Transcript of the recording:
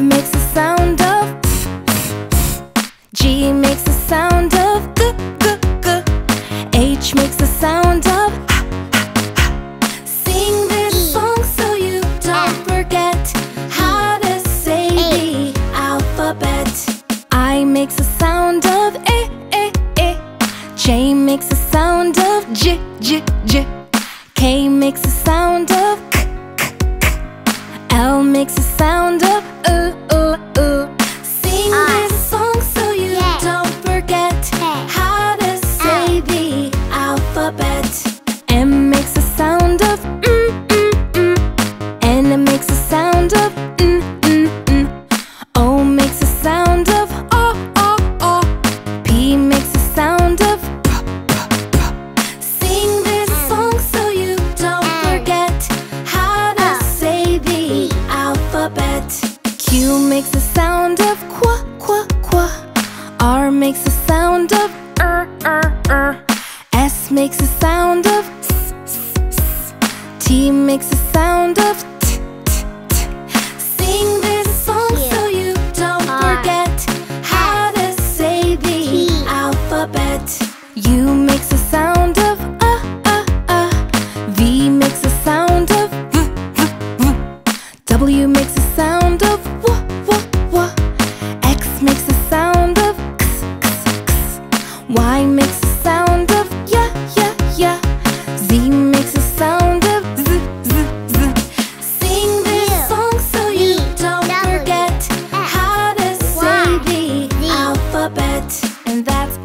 makes a sound of G makes a sound of G, G, G. H makes a sound of Sing this song so you don't forget How to say the alphabet. I makes a sound of A, A, A. J makes a sound of J, J, J. K makes a sound of K, K, K. L makes a sound of makes the sound of qua, qua, qua. R makes the sound of er, er, er. S makes the sound of s, s, s. T makes the sound of t, t, t. Sing this song yeah. so you don't R. forget how to say the T. alphabet. U makes the Y makes the sound of yeah, yeah, yeah. Z makes the sound of z, z, z. Sing this song so you don't forget how to say the alphabet. And that's